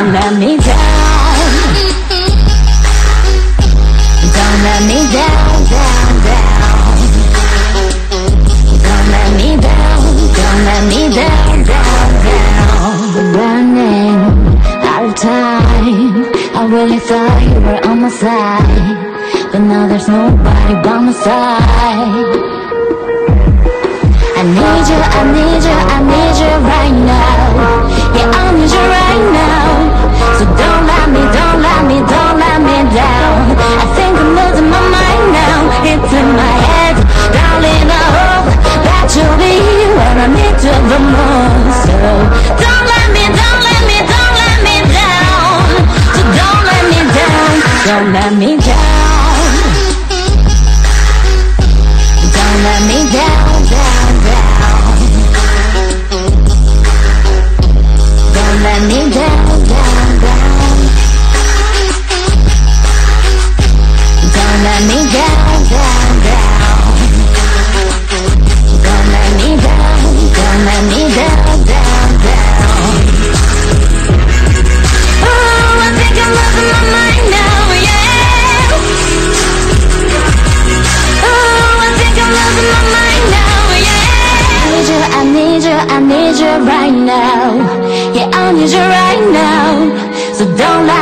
Don't let me down Don't let me down, down, down Don't let me down, don't let me down, down, down Burning out of time I really thought you were on my side But now there's nobody by my side I need you, I need you Háblame I need you right now. Yeah, I need you right now. So don't lie.